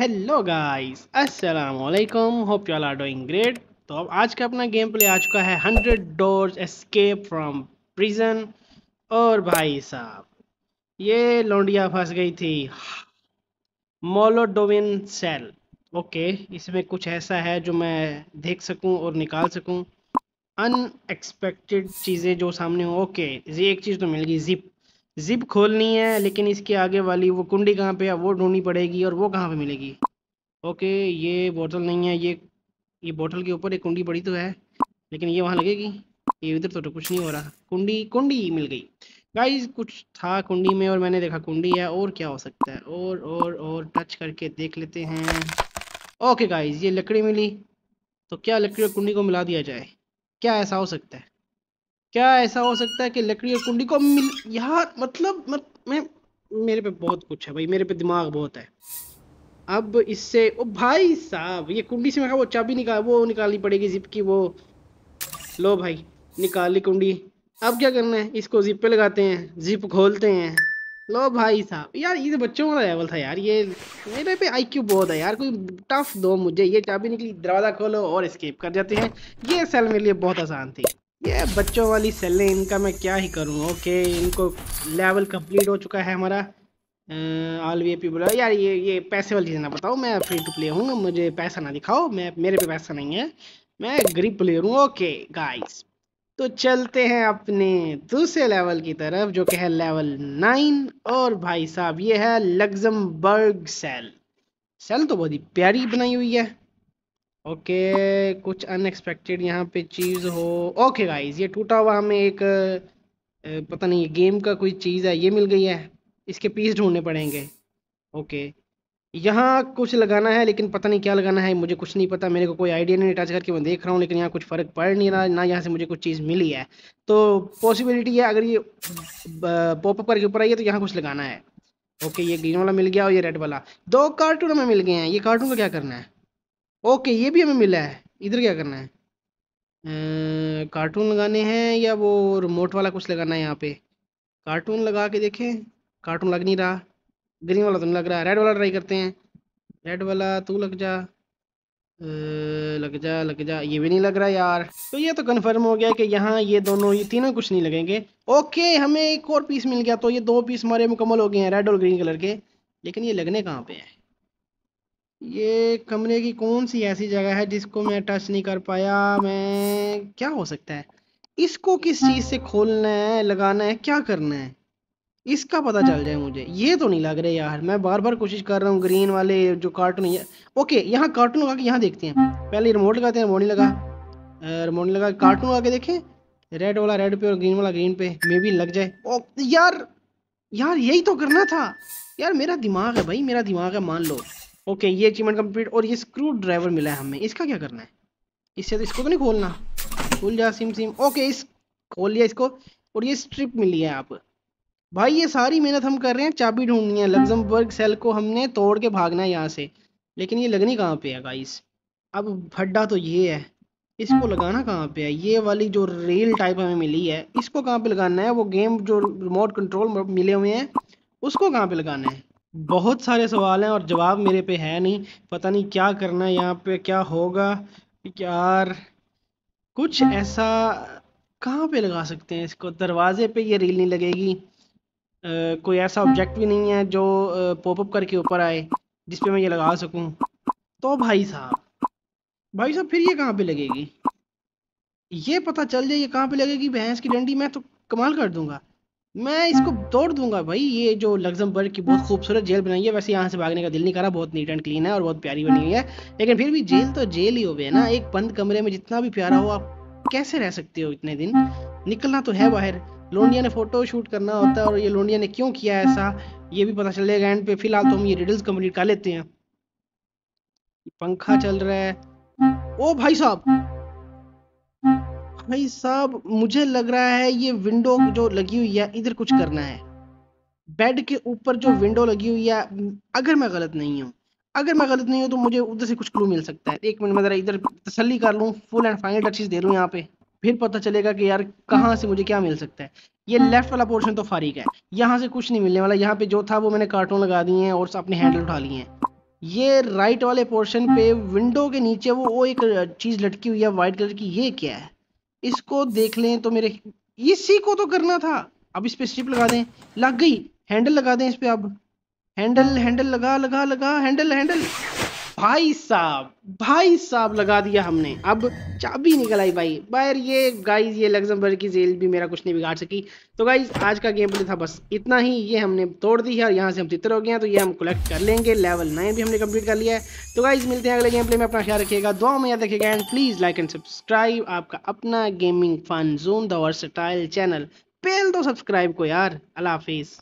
Hello guys अस्सलाम वालेकुम hope you all are doing great तो अब आज का अपना गेम प्ले आ चुका है hundred doors escape from prison और भाई साहब, ये लोंडिया फंस गई थी। मोलोडोविन सेल ओके इसमें कुछ ऐसा है जो मैं देख सकूँ और निकाल सकूँ। अनएक्सपेक्टेड चीज़ें जो सामने हो। ओके ये एक चीज़ तो मिल गई जिप जिप खोलनी है लेकिन इसके आगे वाली वो कुंडी कहाँ पे है वो ढूंढनी पड़ेगी और वो कहाँ पे मिलेगी। ओके ये बोतल नहीं है ये ये बोतल के ऊपर एक कुंडी पड़ी तो है लेकिन ये वहाँ लगेगी। ये इधर तो, तो कुछ नहीं हो रहा। कुंडी कुंडी मिल गई। गाइस कुछ था कुंडी में और मैंने देखा कुंडी है और क्या हो सकता है? और और और टच करके देख लेते हैं। ओके गाइस ये लकड़ी मिली। तो क्या लकड़ी और कुंडी को मिला दिया जाए? क्या ऐसा हो सकता है? क्या ऐसा हो सकता है कि लकड़ी और कुंडी को मिल यार मतलब मत, मैं मेरे पे बहुत कुछ है भाई मेरे पे दिमाग बहुत है। अब इससे ओ भाई साहब ये कुंडी से मैं वो चाबी निकाल वो निकालनी पड़ेगी जिप की वो। लो भाई निकाल ली कुंडी। अब क्या करना है? इसको जिप पे लगाते हैं जिप खोलते हैं। लो भाई साहब यार ये तो बच्चों वाला लेवल था यार ये मेरे पे आईक्यू बहुत है यार कोई टफ दो मुझे। ये चाबी निकली दरवाज़ा खोलो और स्केप कर जाते हैं। ये सेल मेरे लिए बहुत आसान थी। ये बच्चों वाली सेलें इनका मैं क्या ही करूँ? ओके इनको लेवल कंप्लीट हो चुका है हमारा। ऑल वी पी बोला। यार, ये ये पैसे वाली चीज़ ना बताओ, मैं फ्री टू प्ले हूँ, मुझे पैसा ना दिखाओ, मैं, मेरे पे पैसा नहीं है, मैं गरीब प्लेयर हूँ। ओके गाइस तो चलते हैं अपने दूसरे लेवल की तरफ़, जो कि है लेवल नाइन और भाई साहब, ये है लग्जमबर्ग सेल। सेल तो बहुत ही प्यारी बनाई हुई है। ओके, कुछ अनएक्सपेक्टेड यहाँ पे चीज़ हो। ओके गाइस ये टूटा हुआ हमें एक पता नहीं गेम का कोई चीज़ है, ये मिल गई है। इसके पीस ढूँढने पड़ेंगे। ओके यहाँ कुछ लगाना है, लेकिन पता नहीं क्या लगाना है, मुझे कुछ नहीं पता, मेरे को कोई आइडिया नहीं टच करके मैं देख रहा हूँ, लेकिन यहाँ कुछ फ़र्क पड़ नहीं रहा, ना यहाँ से मुझे कुछ चीज़ मिली है। तो पॉसिबिलिटी है, अगर ये पॉपअप करके ऊपर आई है तो यहाँ कुछ लगाना है। ओके ये ग्रीन वाला मिल गया और ये रेड वाला। दो कार्टून हमें मिल गए हैं, ये कार्टून का क्या करना है? ओके ये भी हमें मिला है। इधर क्या करना है? आ, कार्टून लगाने हैं या वो रिमोट वाला कुछ लगाना है यहाँ पे? कार्टून लगा के देखें। कार्टून लग नहीं रहा। ग्रीन वाला तो नहीं लग रहा। रेड वाला ट्राई करते हैं। रेड वाला तू लग जा। लग जा लग जा। ये भी नहीं लग रहा यार। तो ये तो कंफर्म हो गया कि यहाँ ये दोनों ये तीनों कुछ नहीं लगेंगे। ओके हमें एक और पीस मिल गया। तो ये दो पीस हमारे मुकम्मल हो गए हैं रेड और ग्रीन कलर के। लेकिन ये लगने कहाँ पे हैं? ये कमरे की कौन सी ऐसी जगह है जिसको मैं टच नहीं कर पाया? मैं क्या हो सकता है? इसको किस चीज़ से खोलना है लगाना है क्या करना है? इसका पता चल जाए मुझे। ये तो नहीं लग रहे यार। मैं बार बार कोशिश कर रहा हूँ ग्रीन वाले जो कार्टून है ओके यहाँ कार्टून लगा के यहाँ देखते हैं। पहले रिमोट लगाते हैं रिमोट नहीं लगा। रिमोट लगा कार्टून लगा। के देखें। रेड वाला रेड पे और ग्रीन वाला ग्रीन पे। मे भी लग जाए। ओ यार यार यही तो करना था। यार मेरा दिमाग है भाई। मेरा दिमाग है मान लो। ओके ये अचीवमेंट कंप्लीट और ये स्क्रू ड्राइवर मिला है हमें। इसका क्या करना है? इससे तो इसको तो नहीं खोलना। खुल जा, सिम सिम। ओके इस खोल लिया इसको। और ये स्ट्रिप मिली है आप। भाई, ये सारी मेहनत हम कर रहे हैं, चाबी ढूंढनी है। लग्जमबर्ग सेल को हमने तोड़ के भागना है यहाँ से। लेकिन ये लगनी कहाँ पे है गाइस अब फड्डा तो ये है। इसको लगाना कहाँ पे है? ये वाली जो रेल टाइप हमें मिली है, इसको कहाँ पे लगाना है? वो गेम जो रिमोट कंट्रोल मिले हुए हैं, उसको कहाँ पे लगाना है? बहुत सारे सवाल हैं और जवाब मेरे पे है नहीं। पता नहीं क्या करना है यहाँ पे क्या होगा? यार कुछ ऐसा कहाँ पे लगा सकते हैं इसको? दरवाजे पे ये रील नहीं लगेगी। आ, कोई ऐसा ऑब्जेक्ट भी नहीं है जो पॉपअप करके ऊपर आए जिस पे मैं ये लगा सकूँ। तो भाई साहब भाई साहब फिर ये कहाँ पे लगेगी? ये पता चल जाए ये कहाँ पे लगेगी? भैंस की डंडी मैं तो कमाल कर दूँगा। मैं इसको तोड़ दूँगा भाई ये जो लग्जमबर्ग की बहुत खूबसूरत जेल बनाई है वैसे यहाँ से भागने का दिल नहीं करा बहुत नीट एंड क्लीन है और बहुत प्यारी बनी हुई है। लेकिन फिर भी जेल तो जेल ही हो गए ना एक बंद कमरे में जितना भी प्यारा हो। आप कैसे रह सकते हो इतने दिन? निकलना तो है बाहर। लोंडिया ने फ़ोटो शूट करना होता है और ये लोंडिया ने क्यों किया ऐसा ये भी पता चलेगा। एंड पे फ़िलहाल तो हम ये रिडल्स कंप्लीट कर लेते हैं। पंखा चल रहा है। ओ भाई साहब! भाई साहब, मुझे लग रहा है ये विंडो जो लगी हुई है, इधर कुछ करना है। बेड के ऊपर जो विंडो लगी हुई है, अगर मैं गलत नहीं हूँ, अगर मैं गलत नहीं हूँ तो मुझे उधर से कुछ क्लू मिल सकता है। एक मिनट में इधर तसली कर लूँ फुल एंड फाइनल टचेस दे लूँ यहाँ पे। फिर पता चलेगा कि यार, कहाँ से मुझे क्या मिल सकता है। ये लेफ़्ट वाला पोर्शन तो फारिग है। यहाँ से कुछ नहीं मिलने वाला। यहाँ पे जो था वो मैंने कार्टून लगा दिए हैं और अपने हैंडल उठा लिए हैं। ये राइट वाले पोर्शन पे विंडो के नीचे वो वो एक चीज़ लटकी हुई है वाइट कलर की। ये क्या है? इसको देख लें तो मेरे, इसी को तो करना था। अब इस पर स्ट्रिप लगा दें, लग गई। हैंडल लगा दें इस पे अब। हैंडल हैंडल लगा लगा लगा हैंडल हैंडल भाई साहब भाई साहब लगा दिया हमने। अब चाबी निकल आई भाई। बाहर ये गाइस ये लग्जमबर्ग की जेल भी मेरा कुछ नहीं बिगाड़ सकी। तो गाइस आज का गेम प्ले था बस इतना ही। ये हमने तोड़ दी है और यहाँ से हम चित्र हो गए हैं। तो ये हम कलेक्ट कर लेंगे। लेवल नाइन भी हमने कंप्लीट कर लिया है। तो गाइज़ मिलते हैं अगले गेम प्ले में। अपना ख्याल रखिएगा। दुआ में याद रखिएगा। And please like and subscribe आपका अपना gaming fun zone the versatile channel पेल दो सब्सक्राइब को यार। अल्लाह हाफिज़।